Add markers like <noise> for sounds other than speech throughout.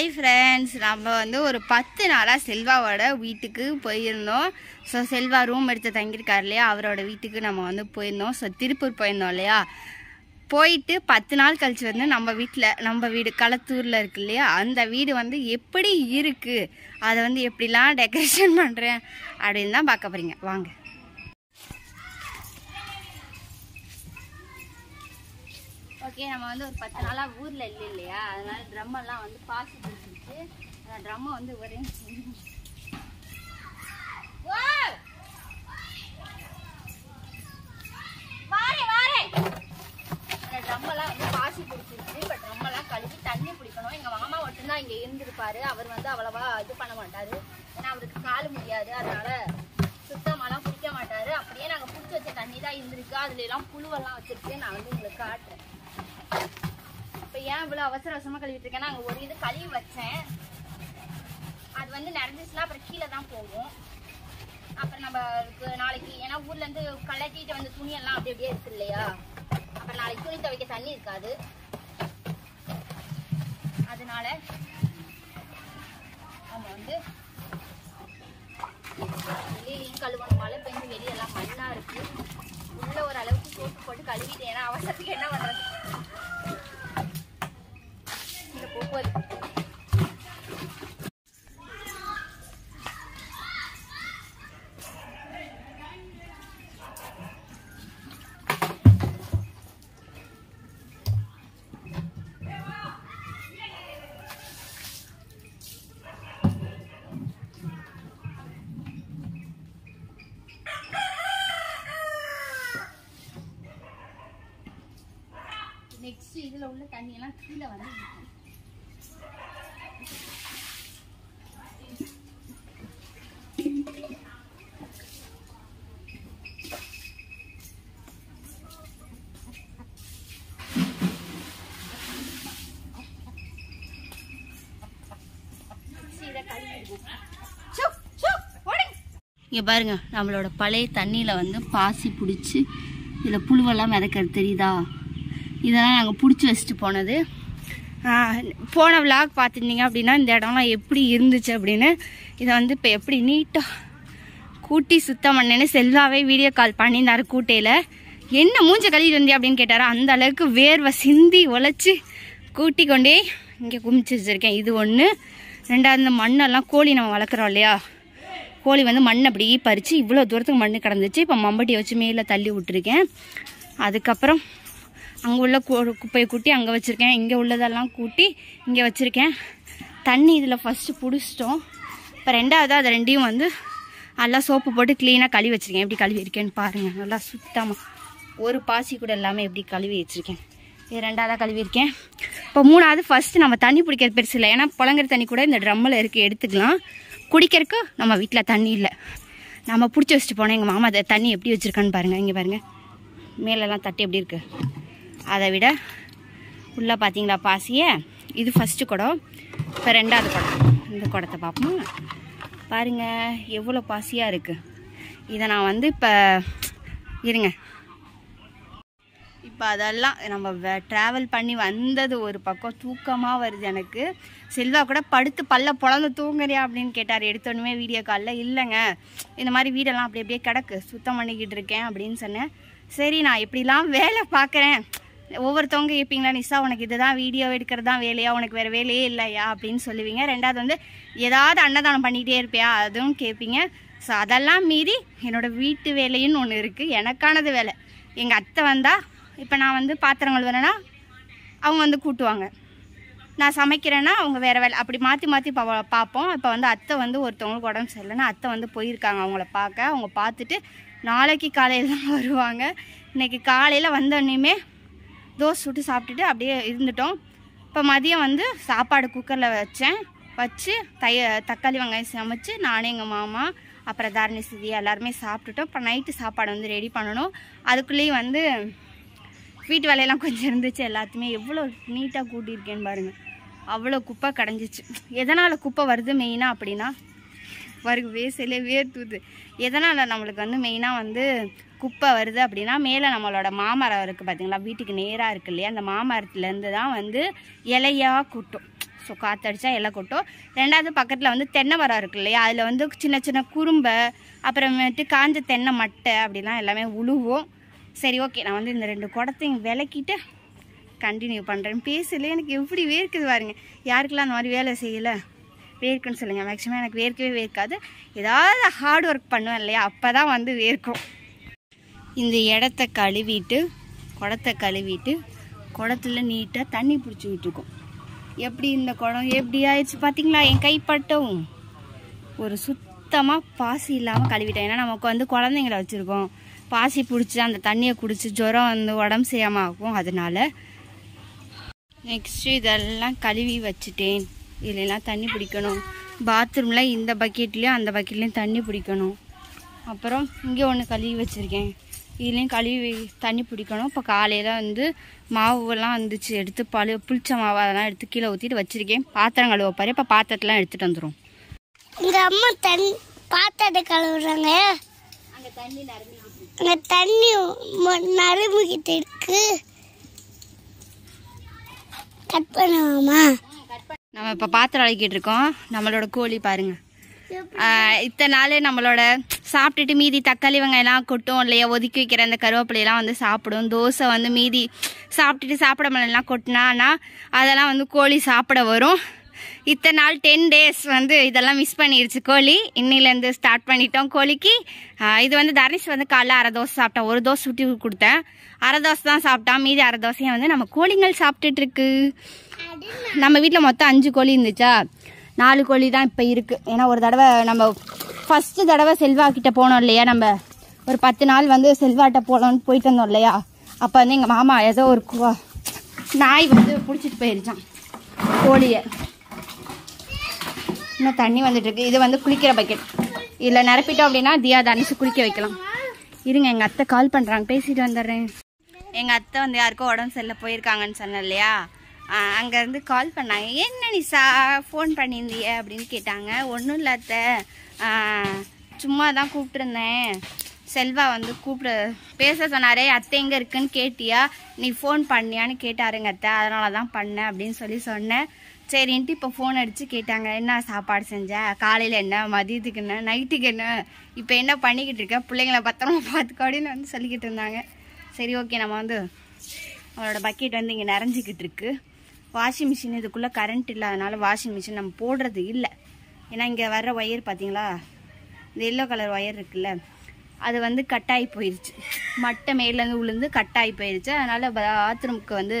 Hi friends நம்ம வந்து ஒரு பத்து நாளாக செல்வாவோட வீட்டுக்கு போயிருந்தோம். ஸோ செல்வா ரூம் எடுத்து தங்கியிருக்காரு இல்லையா? அவரோட வீட்டுக்கு நம்ம வந்து போயிருந்தோம். ஸோ திருப்பூர் போயிருந்தோம் இல்லையா? போயிட்டு பத்து நாள் கழிச்சு வந்து நம்ம வீட்டில் நம்ம வீடு களத்தூரில் இருக்கு இல்லையா? அந்த வீடு வந்து எப்படி இருக்குது அதை வந்து எப்படிலாம் டெக்கரேஷன் பண்ணுறேன் அப்படின்னு தான் பார்க்க போகிறீங்க வாங்க. ஓகே நம்ம வந்து ஒரு பத்து நாளாக ஊரில் இல்லை இல்லையா? அதனால ட்ரம்மெல்லாம் வந்து பாசி பிடிச்சிருச்சு. அந்த ட்ரம்மை வந்து ஒரே ட்ரம்மெல்லாம் வந்து பாசி பிடிச்சிருச்சு. இப்போ ட்ரம்மெல்லாம் கழுவி தண்ணி பிடிக்கணும் எங்கள் மாமா மட்டும்தான் இங்கே இருந்திருப்பாரு. அவர் வந்து அவ்வளவா இது பண்ண மாட்டார். ஏன்னா அவருக்கு கால் முடியாது. அதனால சுத்தமாலாம் பிடிக்க மாட்டார். அப்படியே நாங்கள் பிடிச்சி வச்ச தண்ணி தான் இருந்திருக்கு. அதுல எல்லாம் புழுவெல்லாம் வச்சிருக்கு. நான் வந்து உங்களுக்கு காட்டுறேன். ஏன் இவ்வளோ அவசர அவசரமாக கழுவிட்டு இருக்கேன்னா அங்கே ஒரு இது கழுவி வச்சேன். அது வந்து நிறைஞ்சிச்சுன்னா அப்புறம் கீழே தான் போகும். அப்புறம் நம்ம நாளைக்கு ஏன்னா ஊர்ல இருந்து கலட்டிட்டு வந்து துணி எல்லாம் அப்படி அப்படியே இருக்கு இல்லையா? அப்புறம் நாளைக்கு துணி துவைக்க தண்ணி இருக்காது. அதனால நம்ம வந்து வெளியிலையும் கழுவணும். மழை பெஞ்சு வெளியெல்லாம் மண்ணா இருக்கு. உள்ள ஒரு அளவுக்கு சோப்பு போட்டு கழுவிட்டு ஏன்னா அவசரத்துக்கு என்ன பண்றது? இந்த போக்குவரத்து நெக்ஸ்ட் இதுல உள்ள தண்ணி எல்லாம் கீழே வந்து இங்கே பாருங்க நம்மளோட பழைய தண்ணியில் வந்து பாசி பிடிச்சி இதில் புழுவெல்லாம் மிதக்கிறது தெரியுதா? இதெல்லாம் நாங்கள் பிடிச்சி வச்சுட்டு போனது. போன விளாக் பார்த்துருந்தீங்க அப்படின்னா இந்த இடம்லாம் எப்படி இருந்துச்சு அப்படின்னு. இதை வந்து இப்போ எப்படி நீட்டாக கூட்டி சுத்தம் பண்ணேன்னு செல்லாவே வீடியோ கால் பண்ணியிருந்தாரு கூட்டையில். என்ன மூஞ்ச கழுவிட்டு வந்தியா அப்படின்னு கேட்டார். அந்த அளவுக்கு வேர்வை சிந்தி உழைச்சி கூட்டி கொண்டே இங்கே குமிச்சு வச்சுருக்கேன். இது ஒன்று ரெண்டாவது இந்த மண்ணெல்லாம் கோழி நம்ம வளர்க்குறோம் இல்லையா? கோழி வந்து மண் அப்படி பறித்து இவ்வளோ தூரத்துக்கு மண் கிடந்துச்சு. இப்போ மம்பட்டியை வச்சு மேலே தள்ளி விட்டுருக்கேன். அதுக்கப்புறம் அங்கே உள்ள குப்பையை கூட்டி அங்கே வச்சுருக்கேன். இங்கே உள்ளதெல்லாம் கூட்டி இங்கே வச்சுருக்கேன். தண்ணி இதில் ஃபஸ்ட்டு பிடிச்சிட்டோம். இப்போ ரெண்டாவது அதை ரெண்டையும் வந்து நல்லா சோப்பு போட்டு க்ளீனாக கழுவி வச்சுருக்கேன். எப்படி கழுவி இருக்கேன்னு பாருங்கள் நல்லா சுத்தமாக ஒரு பாசி கூட இல்லாமல் எப்படி கழுவி வச்சுருக்கேன். இது ரெண்டாவதாக கழுவிருக்கேன் இப்போ மூணாவது ஃபஸ்ட்டு நம்ம தண்ணி பிடிக்கிறது பெருசு இல்லை. ஏன்னா புழங்குற தண்ணி கூட இந்த ட்ரம்மில் இருக்குது எடுத்துக்கலாம். குடிக்கிறதுக்கு நம்ம வீட்டில் தண்ணி இல்லை. நம்ம பிடிச்சி வச்சுட்டு போனோம் எங்கள் மாமா அதை தண்ணி எப்படி வச்சுருக்கான்னு பாருங்கள் இங்கே பாருங்கள் மேலெல்லாம் தட்டு எப்படி இருக்குது அதை விட உள்ளே பார்த்தீங்களா பாசியை? இது ஃபஸ்ட்டு குடம். இப்போ ரெண்டாவது குடம். இந்த குடத்தை பார்ப்போம். பாருங்கள் எவ்வளோ பாசியாக இருக்குது இதை நான் வந்து இப்போ இருங்க. இப்போ அதெல்லாம் நம்ம ட்ராவல் பண்ணி வந்தது ஒரு பக்கம் தூக்கமாக வருது எனக்கு. செல்வா கூட படுத்து பல்ல பொழந்து தூங்குறியா அப்படின்னு கேட்டார். எடுத்தோடனே வீடியோ காலில் இல்லைங்க. இந்த மாதிரி வீடெல்லாம் அப்படி அப்படியே கிடக்கு. சுத்தம் பண்ணிக்கிட்டு இருக்கேன் அப்படின்னு சொன்னேன். சரி நான் எப்படிலாம் வேலை பார்க்குறேன். ஒவ்வொருத்தவங்க கேட்பீங்களா நிஷா உனக்கு இதுதான் வீடியோ எடுக்கிறது தான் வேலையா? உனக்கு வேறு வேலையே இல்லையா? அப்படின்னு சொல்லுவீங்க. ரெண்டாவது வந்து ஏதாவது அன்னதானம் பண்ணிகிட்டே இருப்பியா? அதுவும் கேட்பீங்க ஸோ அதெல்லாம் மீறி என்னோட வீட்டு வேலைன்னு ஒன்று இருக்குது எனக்கானது வேலை. எங்கள் அத்தை வந்தால் இப்போ நான் வந்து பாத்திரங்கள் வேணுன்னா அவங்க வந்து கூட்டுவாங்க. நான் சமைக்கிறேன்னா அவங்க வேறு வேலை. அப்படி மாற்றி மாற்றி பா பார்ப்போம் இப்போ வந்து அத்தை வந்து ஒருத்தவங்களுக்கு உடம்பு சரியில்லைன்னா அத்தை வந்து போயிருக்காங்க அவங்கள பார்க்க. அவங்க பார்த்துட்டு நாளைக்கு காலையில் தான் <laughs> வருவாங்க. இன்னைக்கு காலையில் வந்தோடனேயுமே தோசை சுட்டு சாப்பிட்டுட்டு அப்படியே இருந்துட்டோம். இப்போ மதியம் வந்து சாப்பாடு குக்கரில் வச்சேன். வச்சு தைய தக்காளி வெங்காயம் சமைச்சு நானே எங்கள் மாமா அப்புறம் தாரணி சிதி எல்லாருமே சாப்பிட்டுட்டோம். இப்போ நைட்டு சாப்பாடு வந்து ரெடி பண்ணணும். அதுக்குள்ளேயும் வந்து வீட்டு வேலையெல்லாம் கொஞ்சம் இருந்துச்சு எல்லாத்தையுமே எவ்வளோ நீட்டாக கூட்டியிருக்கேன்னு பாருங்கள் அவ்வளோ குப்பை கடைஞ்சிச்சு. எதனால் குப்பை வருது மெயினாக அப்படின்னா வருது வேசையிலே வேர்த்துது. எதனால் நம்மளுக்கு வந்து மெயினாக வந்து குப்பை வருது அப்படின்னா மேலே நம்மளோட மாமரம் இருக்குது பார்த்திங்களா வீட்டுக்கு நேராக இருக்கு இல்லையா? அந்த மாமரத்துலேருந்து தான் வந்து இலையாக கொட்டும். ஸோ ஸோ காற்றடிச்சா இலை கொட்டும். ரெண்டாவது பக்கத்தில் வந்து தென்னை மரம் இருக்கு இல்லையா? அதில் வந்து சின்ன சின்ன குறும்பை அப்புறமேட்டு காஞ்ச தென்னை மட்டை அப்படிலாம் எல்லாமே உழுவும். சரி ஓகே நான் வந்து இந்த ரெண்டு குடத்தையும் விளக்கிட்டு கண்டினியூ பண்ணுறேன் பேசல எனக்கு எப்படி வேர்க்குது பாருங்க. யாருக்கெல்லாம் அந்த மாதிரி வேலை செய்யலை? வேர்க்குன்னு சொல்லுங்கள் மேக்ஸிமம் எனக்கு வேர்க்கவே வேர்க்காது. ஏதாவது ஹார்ட் ஒர்க் பண்ணுவேன் இல்லையா? அப்போ தான் வந்து வேர்க்கும். இந்த இடத்த கழுவிட்டு குடத்தை கழுவிட்டு குடத்தில் நீட்டாக தண்ணி பிடிச்சி விட்டுருக்கோம் எப்படி இந்த குடம்? எப்படி ஆயிடுச்சு பார்த்தீங்களா என் கைப்பட்டும். ஒரு சுத்தமாக பாசி இல்லாமல் கழுவிட்டேன். ஏன்னா நமக்கு வந்து குழந்தைங்கள வச்சுருக்கோம். பாசி பிடிச்சி அந்த தண்ணியை குடிச்சு ஜுரம் வந்து உடம்பு செய்யாமல் ஆகும். அதனால நெக்ஸ்ட்டு இதெல்லாம் கழுவி வச்சுட்டேன். இதுலலாம் தண்ணி பிடிக்கணும். பாத்ரூமில் இந்த பக்கெட்லேயும் அந்த பக்கெட்லேயும் தண்ணி பிடிக்கணும். அப்புறம் இங்கே ஒன்று கழுவி வச்சுருக்கேன். இதுலேயும் கழுவி தண்ணி பிடிக்கணும். இப்போ காலையில் வந்து மாவுலாம் வந்துச்சு. எடுத்து பழு புளிச்ச மாவு அதெல்லாம் எடுத்து கீழே ஊற்றிட்டு வச்சுருக்கேன். பாத்திரம் கழுவ பாரு இப்போ பாத்திரத்தெலாம் எடுத்துகிட்டு வந்துடும் எங்கள் அம்மா தண்ணி பாத்திரத்தை கழுவுறாங்க. அங்கே தண்ணி நிரம்பிக்கிட்டு தண்ணி நறுமுகிட்டு இருக்கு. கட் பண்ணுவோமா நம்ம இப்போ பாத்திரம் அழைக்கிட்டு இருக்கோம். நம்மளோட கோழி பாருங்க. இத்தனை நாள் நம்மளோட சாப்பிட்டுட்டு மீதி தக்காளி வெங்காயம்லாம் கொட்டும் இல்லையா? ஒதுக்கி வைக்கிற அந்த கருவேப்பிலையெல்லாம் வந்து சாப்பிடும். தோசை வந்து மீதி சாப்பிட்டுட்டு சாப்பிட முடியலாம் கொட்டினானா அதெல்லாம் வந்து கோழி சாப்பிட வரும். இத்தனை நாள் டென் டேஸ் வந்து இதெல்லாம் மிஸ் பண்ணிடுச்சு கோழி. இன்னிலேருந்து ஸ்டார்ட் பண்ணிட்டோம் கோழிக்கு. இது வந்து தர்னிஷ் வந்து காலைல அரை தோசை சாப்பிட்டான். ஒரு தோசை சுட்டி கொடுத்தேன். அரை தோசை தான் சாப்பிட்டான். மீதி அரை தோசையை வந்து நம்ம கோழிங்கள் சாப்பிட்டுட்டு இருக்கு. நம்ம வீட்டில் மொத்தம் அஞ்சு கோழி இருந்துச்சா? நாலு கோழி தான் இப்போ இருக்குது ஏன்னா ஒரு தடவை நம்ம ஃபஸ்ட்டு தடவை செல்வா கிட்ட போனோம் இல்லையா? நம்ம ஒரு பத்து நாள் வந்து செல்வாட்ட போகலான்னு போயிட்டு வந்தோம் இல்லையா? அப்போ வந்து எங்கள் மாமா ஏதோ ஒரு நாய் வந்து பிடிச்சிட்டு போயிருச்சான் கோழியை. இன்னும் தண்ணி வந்துட்டுருக்கு இது வந்து குளிக்கிற பக்கெட் இதில் நிரப்பிட்டோம் அப்படின்னா தியா தனிச்சு குளிக்க வைக்கலாம். இருங்க எங்கள் அத்தை கால் பண்ணுறாங்க பேசிட்டு வந்துடுறேன். எங்கள் அத்தை வந்து யாருக்கோ உடம்பு சரியில்லை போயிருக்காங்கன்னு சொன்னேன் இல்லையா? அங்கேருந்து கால் பண்ணாங்க. என்ன நிசா ஃபோன் பண்ணியிருந்திய? அப்படின்னு கேட்டாங்க. ஒன்றும் இல்லை சும்மா தான் கூப்பிட்டுருந்தேன். செல்வா வந்து கூப்பிட பேச சொன்னாரே அத்தை எங்கே இருக்குன்னு கேட்டியா? நீ ஃபோன் பண்ணியான்னு கேட்டாருங்க அத்தை. அதனால தான் பண்ணேன் அப்படின்னு சொல்லி சொன்னேன். சரின்ட்டு இப்போ ஃபோன் அடித்து கேட்டாங்க. என்ன சாப்பாடு செஞ்ச? காலையில் என்ன? மதியத்துக்கு என்ன? நைட்டுக்கு என்ன? இப்போ என்ன பண்ணிக்கிட்டு இருக்க? பிள்ளைங்கள பத்திரமா பார்த்துக்கோ அப்படின்னு வந்து சொல்லிக்கிட்டு இருந்தாங்க. சரி ஓகே. நம்ம வந்து அவளோட பக்கெட் வந்து இங்கே நிறைஞ்சிக்கிட்டு இருக்குது வாஷிங் மிஷின் இதுக்குள்ளே கரண்ட் இல்லாதனால வாஷிங் மிஷின் நம்ம போடுறது இல்லை. ஏன்னா இங்கே வர்ற ஒயர் பார்த்தீங்களா இந்த எல்லோ கலர் ஒயர் இருக்குல்ல அது வந்து கட்டாகி போயிடுச்சு மட்டை மேலேருந்து விழுந்து கட்டாகி போயிடுச்சு அதனால் பாத்ரூமுக்கு வந்து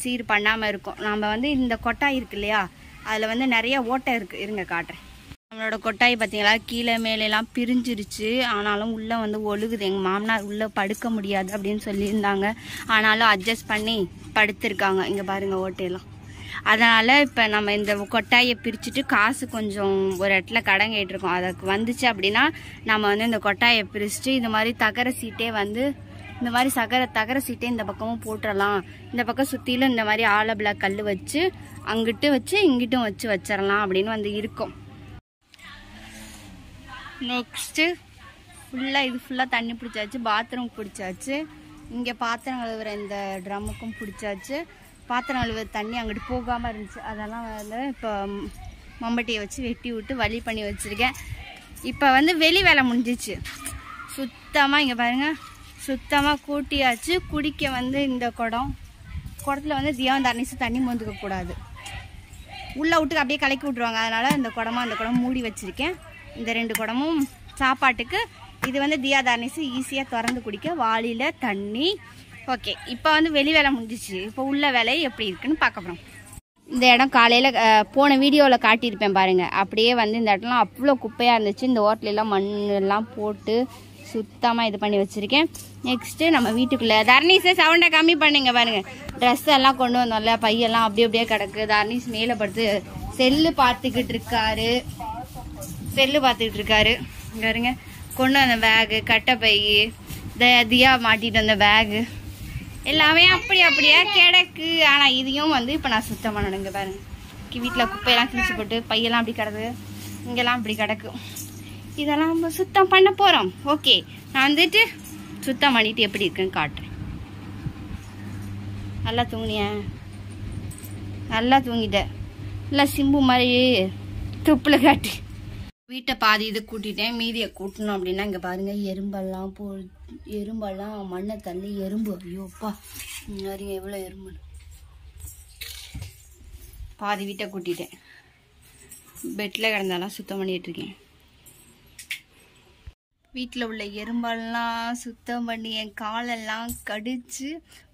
சீர் பண்ணாமல் இருக்கும். நம்ம வந்து இந்த கொட்டாய் இருக்கு இல்லையா? அதில் வந்து நிறைய ஓட்டை இருக்குது இருங்க காட்டுறேன். நம்மளோட கொட்டாய் பார்த்தீங்களா கீழே மேலெல்லாம் பிரிஞ்சிருச்சு. ஆனாலும் உள்ளே வந்து ஒழுகுது. எங்கள் மாமனார் உள்ளே படுக்க முடியாது அப்படின்னு சொல்லியிருந்தாங்க. ஆனாலும் அட்ஜஸ்ட் பண்ணி படுத்திருக்காங்க. இங்கே பாருங்கள் ஓட்டையெல்லாம். அதனால் இப்போ நம்ம இந்த கொட்டாயை பிரிச்சுட்டு காசு கொஞ்சம் ஒரு இடத்துல கடன் கேட்டிருக்கோம். அதுக்கு வந்துச்சு அப்படின்னா நம்ம வந்து இந்த கொட்டாயை பிரிச்சுட்டு இந்த மாதிரி தகர சீட்டே வந்து இந்த மாதிரி சகர தகர சீட்டே இந்த பக்கமும் போட்டுடலாம் இந்த பக்கம் சுற்றிலும் இந்த மாதிரி ஆலபிளா கல் வச்சு அங்கிட்டு வச்சு இங்கிட்டும் வச்சு வச்சிடலாம் அப்படின்னு வந்து இருக்கோம். நெக்ஸ்ட்டு ஃபுல்லாக இது ஃபுல்லாக தண்ணி பிடிச்சாச்சு பாத்ரூம் பிடிச்சாச்சு. இங்கே பாத்திரம் கழுவுற இந்த ட்ரம்முக்கும் பிடிச்சாச்சு. பாத்திரம் கழுவுற தண்ணி அங்கிட்டு போகாமல் இருந்துச்சு. அதெல்லாம் வந்து இப்போ மம்பட்டியை வச்சு வெட்டி விட்டு வழி பண்ணி வச்சுருக்கேன். இப்போ வந்து வெளி வேலை முடிஞ்சிச்சு. சுத்தமாக இங்கே பாருங்கள் சுத்தமாக கூட்டியாச்சு. குடிக்க வந்து இந்த குடம். குடத்துல வந்து தியான் தரணிச்சு தண்ணி மோந்துக்க கூடாது உள்ள விட்டு அப்படியே கலக்கி விட்ருவாங்க அதனால் இந்த குடமாக அந்த குடம் மூடி வச்சுருக்கேன். இந்த ரெண்டு குடமும் சாப்பாட்டுக்கு. இது வந்து தியாதானிசு ஈஸியாக திறந்து குடிக்க வாளியில் தண்ணி. ஓகே இப்போ வந்து வெளி வேலை முடிஞ்சிச்சு. இப்போ உள்ள வேலை எப்படி இருக்குன்னு பார்க்க போகிறோம் இந்த இடம் காலையில் போன வீடியோவில் காட்டியிருப்பேன் பாருங்கள் அப்படியே வந்து இந்த இடம்லாம் அவ்வளோ குப்பையாக இருந்துச்சு. இந்த ஓட்டலாம் மண்ணெல்லாம் போட்டு சுத்தமாக இது பண்ணி வச்சுருக்கேன். நெக்ஸ்ட்டு நம்ம வீட்டுக்குள்ளே தர்ணீஸை சவுண்டை கம்மி பண்ணுங்க பாருங்கள் ட்ரெஸ் எல்லாம் கொண்டு வந்தோம்ல பையெல்லாம் அப்படியே அப்படியே கிடக்கு. தர்ணீஸ் மேலே படுத்து செல்லு பார்த்துக்கிட்டு இருக்காரு. செல்லு பார்த்துக்கிட்டு இருக்காரு இங்க பாருங்க கொண்டு வந்த பேகு கட்டை பை தியா மாட்டிட்டு வந்த பேகு எல்லாமே அப்படி அப்படியே கிடக்கு. ஆனால் இதையும் வந்து இப்போ நான் சுத்தம் பண்ணணுங்க பாருங்க. வீட்டில் குப்பையெல்லாம் கிழிச்சு போட்டு பையெல்லாம் அப்படி கிடக்கு. இங்கெல்லாம் அப்படி கிடக்கும் இதெல்லாம் நம்ம சுத்தம் பண்ண போகிறோம் ஓகே நான் வந்துட்டு சுத்தம் பண்ணிட்டு எப்படி இருக்குன்னு காட்டுறேன். நல்லா தூங்கினியா? நல்லா தூங்கிட்ட. இல்லை சிம்பு மாதிரி துப்பில் காட்டி. வீட்டை பாதி இது கூட்டிட்டேன் மீதியை கூட்டணும் அப்படின்னா இங்கே பாருங்கள் எறும்பெல்லாம் போ எறும்பெல்லாம் மண்ணை தள்ளி எறும்பு. ஐயோப்பா நிறைய எவ்வளோ எறும்பு. பாதி வீட்டை கூட்டிட்டேன். பெட்டில் கிடந்தாலாம் சுத்தம் பண்ணிகிட்ருக்கேன் வீட்டில் உள்ள எறும்பெல்லாம் சுத்தம் பண்ணி என் காலெல்லாம் கடிச்சு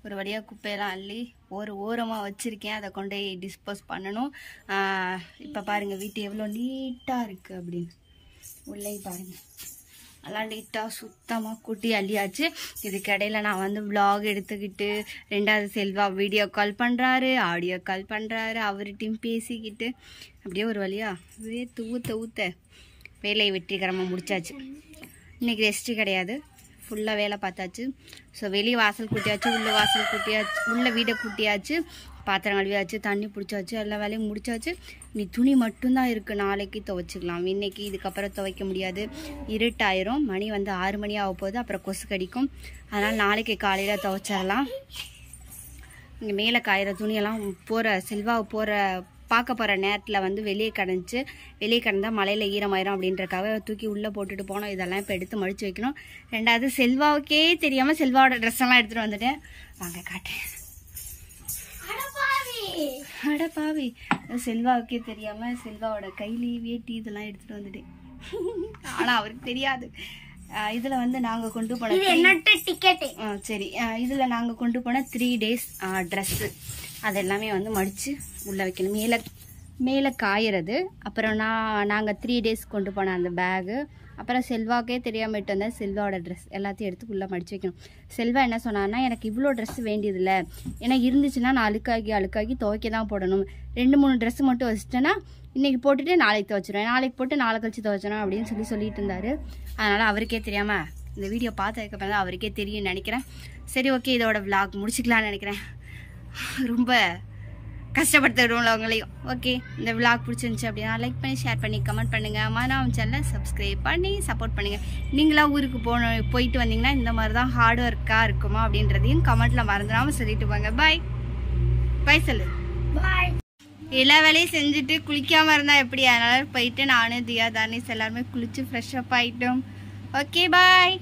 ஒரு வழியாக குப்பையெல்லாம் அள்ளி ஒரு ஓரமாக வச்சுருக்கேன். அதை கொண்டு போய் டிஸ்போஸ் பண்ணணும். இப்போ பாருங்கள் வீட்டு எவ்வளோ நீட்டாக இருக்குது அப்படின்னு. உள்ளே பாருங்கள் நல்லா நீட்டாக சுத்தமாக கூட்டி அள்ளியாச்சு. இதுக்கு நான் வந்து vlog எடுத்துக்கிட்டு ரெண்டாவது செல்வா வீடியோ கால் பண்ணுறாரு ஆடியோ கால் பண்ணுறாரு அவர்கிட்டையும் பேசிக்கிட்டு அப்படியே ஒரு வழியா அப்படியே தூத்த ஊத்த வேலையை வெற்றிகரமாக முடிச்சாச்சு. இன்னைக்கு ரெஸ்ட்டு கிடையாது. ஃபுல்லாக வேலை பார்த்தாச்சு. ஸோ வெளியே வாசல் கூட்டியாச்சு உள்ள வாசல் கூட்டியாச்சு உள்ள வீடை கூட்டியாச்சு பாத்திரம் கழுவியாச்சு தண்ணி பிடிச்சாச்சு எல்லா வேலையும் முடிச்சாச்சு. நீ துணி மட்டும்தான் இருக்குது நாளைக்கு துவைச்சிக்கலாம். இன்றைக்கி இதுக்கப்புறம் துவைக்க முடியாது. இருட்டாயிரும். மணி வந்து ஆறு மணி ஆக போகுது. அப்புறம் கொசு கடிக்கும். அதனால் நாளைக்கு காலையில் துவைச்சிடலாம். இங்கே மேலே காயிற துணியெல்லாம் போகிற செல்வாவை போகிற பார்க்க போகிற நேரத்தில் வந்து வெளியே கிடந்துச்சு. வெளியே கிடந்தால் மலையில் ஈரமாயிரும் அப்படின்றக்காக தூக்கி உள்ளே போட்டுட்டு போனோம். இதெல்லாம் இப்போ எடுத்து மடித்து வைக்கணும். ரெண்டாவது செல்வாவுக்கே தெரியாமல் செல்வாவோட ட்ரெஸ் எல்லாம் எடுத்துகிட்டு வந்துட்டேன் வாங்க காட்டுறேன் அட பாவி செல்வாவுக்கே தெரியாமல் செல்வாவோட கைலி வேட்டி இதெல்லாம் எடுத்துகிட்டு வந்துட்டேன் ஆனால் அவருக்கு தெரியாது. இதில் வந்து நாங்கள் கொண்டு போன சரி. இதில் நாங்கள் கொண்டு போன த்ரீ டேஸ் ட்ரெஸ்ஸு அது எல்லாமே வந்து மடித்து உள்ளே வைக்கணும். மேலே மேலே காயறது. அப்புறம் நான் நாங்கள் த்ரீ டேஸ் கொண்டு போன அந்த பேகு அப்புறம் செல்வாக்கே தெரியாமல் இட்டு வந்தேன் செல்வாவோட ட்ரெஸ் எல்லாத்தையும் எடுத்து உள்ளே மடித்து வைக்கணும். செல்வா என்ன சொன்னான்னா எனக்கு இவ்வளோ ட்ரெஸ் வேண்டியதில்லை. ஏன்னா இருந்துச்சுன்னா நான் அழுக்காகி அழுக்காகி துவைக்க தான் போடணும். ரெண்டு மூணு ட்ரெஸ் மட்டும் வச்சுட்டேன்னா இன்றைக்கி போட்டுட்டு நாளைக்கு துவைச்சிடுவேன் நாளைக்கு போட்டு நாளை கழிச்சு துவைச்சிடும் அப்படின்னு சொல்லி சொல்லிட்டு இருந்தார். அதனால் அவருக்கே தெரியாமல் இந்த வீடியோ பார்த்ததுக்கப்புறம் தான் அவருக்கே தெரியும்னு நினைக்கிறேன். சரி ஓகே இதோட vlog முடிச்சுக்கலாம்னு நினைக்கிறேன். ரொம்ப கஷ்டப்படுத்த விடுவோம்ல அவங்களையும். ஓகே இந்த vlog பிடிச்சிருந்துச்சு அப்படின்னா லைக் பண்ணி ஷேர் பண்ணி கமெண்ட் பண்ணுங்கள் மனம் சேனலை சப்ஸ்கிரைப் பண்ணி சப்போர்ட் பண்ணுங்கள் நீங்களாம் ஊருக்கு போகணும் போயிட்டு வந்தீங்கன்னா இந்த மாதிரி தான் ஹார்ட் ஒர்க்காக இருக்குமா அப்படின்றதையும் கமெண்ட்டில் மறந்துடாமல் சொல்லிட்டு போங்க. பாய் பாய் சொல்லு. பாய் எல்லா வேலையும் செஞ்சுட்டு குளிக்காம இருந்தா எப்படி? அதனால போயிட்டு நானும் தியா தானிஸ் எல்லாருமே குளிச்சு ஃப்ரெஷ் அப் ஆயிட்டோம். Okay bye